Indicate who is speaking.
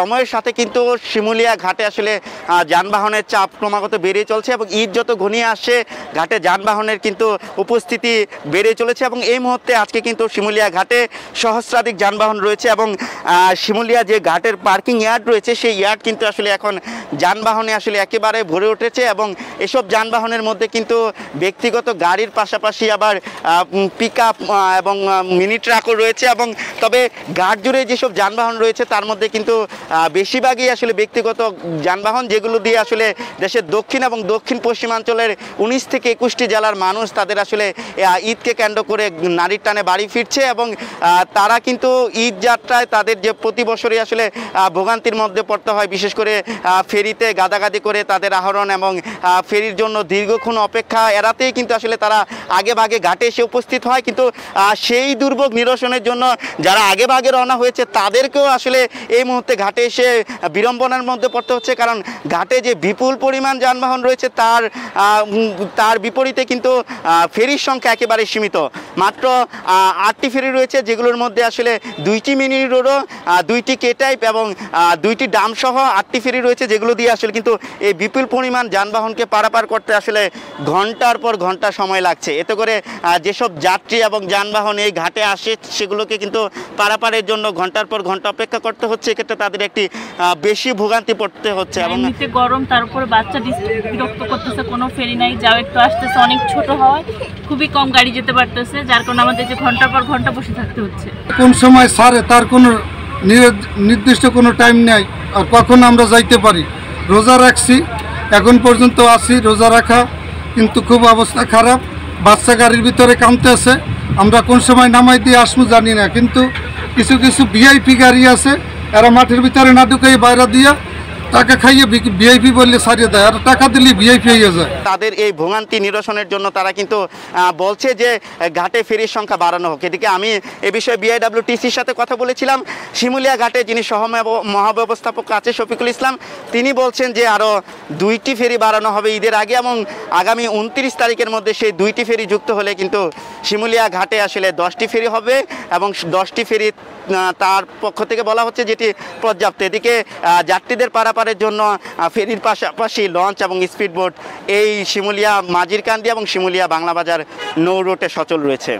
Speaker 1: সময়ের সাথে কিন্তু শিমুলিয়া ঘাটে আসলে যানবাহনের চাপ ক্রমাগত বেড়ে চলছে এবং ঈদ যত ঘনিয়ে আসছে ঘাটে যানবাহনের কিন্তু উপস্থিতি বেড়ে চলেছে এবং এই মুহূর্তে আজকে কিন্তু শিমুলিয়া ঘাটে সহস্রাধিক যানবাহন রয়েছে এবং শিমুলিয়া যে ঘাটের পার্কিং ইয়ার্ড রয়েছে, সেই ইয়ার্ড কিন্তু আসলে এখন যানবাহনে আসলে একেবারে ভরে উঠেছে এবং এসব যানবাহনের মধ্যে কিন্তু ব্যক্তিগত গাড়ির পাশাপাশি আবার পিক এবং মিনি ট্রাকও রয়েছে এবং তবে ঘাট জুড়ে যেসব যানবাহন রয়েছে, তার মধ্যে কিন্তু বেশিরভাগই আসলে ব্যক্তিগত যানবাহন যেগুলো দিয়ে আসলে দেশের দক্ষিণ এবং দক্ষিণ পশ্চিমাঞ্চলের উনিশ থেকে একুশটি জেলার মানুষ তাদের আসলে ঈদকে কেন্দ্র করে নারীর টানে বাড়ি ফিরছে এবং তারা কিন্তু ঈদ যাত্রায় তাদের যে প্রতি বছরই আসলে ভোগান্তির মধ্যে পড়তে হয়, বিশেষ করে ফেরিতে গাদাগাদি করে তাদের আহরণ এবং ফেরির জন্য দীর্ঘক্ষণ অপেক্ষা এড়াতেই কিন্তু আসলে তারা আগে ভাগে ঘাটে এসে উপস্থিত হয়। কিন্তু সেই দুর্ভোগ নিরসনের জন্য যারা আগে ভাগে রওনা হয়েছে তাদেরকেও আসলে এই মুহূর্তে ঘাটে এসে বিড়ম্বনার মধ্যে পড়তে হচ্ছে, কারণ ঘাটে যে বিপুল পরিমাণ যানবাহন রয়েছে, তার তার বিপরীতে কিন্তু ফেরির সংখ্যা একেবারে সীমিত। মাত্র আটটি ফেরি রয়েছে, যেগুলোর মধ্যে আসলে দুইটি মিনি রোডো দুইটি কে টাইপ এবং দুইটি ডাম সহ আটটি ফেরি রয়েছে, যেগুলো দিয়ে আসলে কিন্তু এই বিপুল পরিমাণ যানবাহনকে পারাপার করতে আসলে ঘণ্টার পর ঘণ্টা সময় লাগছে। এতে করে যেসব যাত্রী এবং যানবাহন এই ঘাটে আসে, সেগুলোকে কিন্তু পারাপারের জন্য ঘণ্টার পর ঘণ্টা অপেক্ষা করতে হচ্ছে। এক্ষেত্রে তাদের একটি বেশি ভোগান্তি পড়তে হচ্ছে এবং
Speaker 2: এমনিতে গরম তার উপরে বাচ্চা বিরক্ত করতেছে কোনো ফেরি নাই যাও একটু আসতেছে অনেক ছোট হয় খুবই কম গাড়ি যেতে পারতেছে যার কারণে আমাদের যে ঘণ্টার পর ঘণ্টা বসে থাকতে হচ্ছে।
Speaker 3: কোন সময় সারে তার কোনো নির- নির্দিষ্ট কোনো টাইম নেই আর কখন আমরা যাইতে পারি? রোজা রাখছি এখন পর্যন্ত আছি রোজা রাখা কিন্তু খুব অবস্থা খারাপ। বাচ্চা গাড়ির ভিতরে কামতেছে আমরা কোন সময় নামাই দিয়ে আসব জানি না কিন্তু কিছু কিছু ভিআইপি গাড়ি আছে এরা মাটির ভিতরে না ঢুকে বাইরে দিয়া টাকা খাইয়ে ভিআইপি বললে সারিয়ে দেয়, আর টাকা দিলে ভিআইপি হয়ে যায়।
Speaker 1: তাদের এই ভোগান্তি নিরসনের জন্য তারা কিন্তু বলছে যে, ঘাটে ফেরির সংখ্যা বাড়ানো হোক। এদিকে আমি এ বিষয়ে বিআইডব্লিউটিসির সাথে কথা বলেছিলাম। শিমুলিয়া ঘাটে যিনি সহ মহাব্যবস্থাপক আছে, শফিকুল ইসলাম, তিনি বলছেন যে আরও দুইটি ফেরি বাড়ানো হবে ঈদের আগে এবং আগামী উনত্রিশ তারিখের মধ্যে সেই দুইটি ফেরি যুক্ত হলে কিন্তু শিমুলিয়া ঘাটে আসলে দশটি ফেরি হবে এবং দশটি ফেরি তার পক্ষ থেকে বলা হচ্ছে যেটি পর্যাপ্ত। এদিকে যাত্রীদের যাত্রীদের পারাপারের জন্য ফেরির পাশাপাশি লঞ্চ এবং স্পিডবোট এই শিমুলিয়া মাঝিরকান্দি এবং শিমুলিয়া বাংলা বাজার নৌ রুটে সচল রয়েছে।